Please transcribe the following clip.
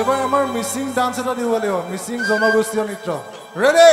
এবাৰ আমাৰ মিচিং ডান্স এটা দিব লাগিব মিচিং জনগোষ্ঠীয় নৃত্য। ৰেডি